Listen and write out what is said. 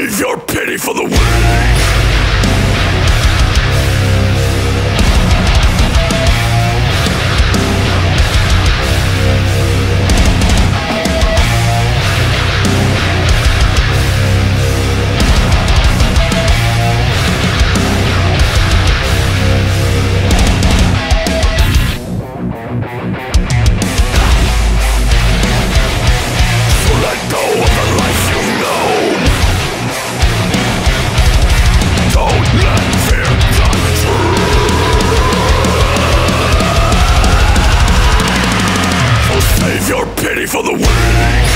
Save your pity for the weak! Save your pity for the weak